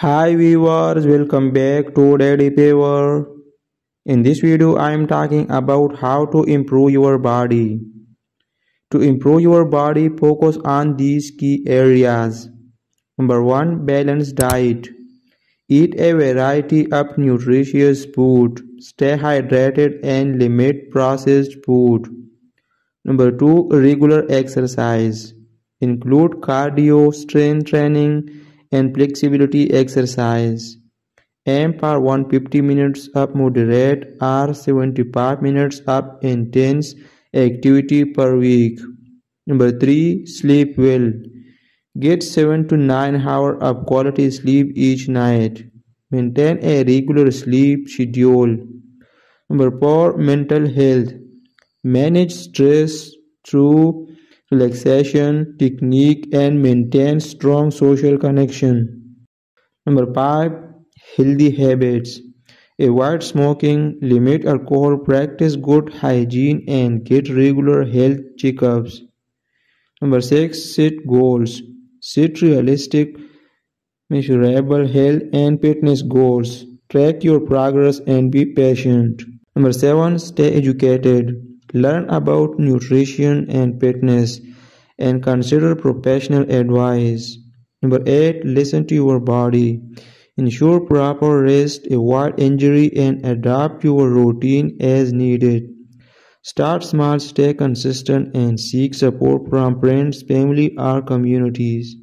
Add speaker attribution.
Speaker 1: Hi viewers, welcome back to Daddy Fever. In this video, I am talking about how to improve your body. To improve your body, focus on these key areas. Number 1. Balanced diet. Eat a variety of nutritious food. Stay hydrated and limit processed food. Number 2. Regular exercise. Include cardio, strength training, and flexibility exercise. Aim for 150 minutes of moderate or 75 minutes of intense activity per week. Number 3. Sleep well. Get 7 to 9 hours of quality sleep each night. Maintain a regular sleep schedule. Number 4. Mental health. Manage stress through relaxation technique and maintain strong social connection. Number 5. Healthy habits. Avoid smoking, limit alcohol, practice good hygiene and get regular health checkups. Number 6. Set goals. Set realistic, measurable health and fitness goals. Track your progress and be patient. Number 7. Stay educated. Learn about nutrition and fitness and consider professional advice. Number 8. Listen to your body. Ensure proper rest, avoid injury and adapt your routine as needed. Start small, stay consistent and seek support from friends, family or communities.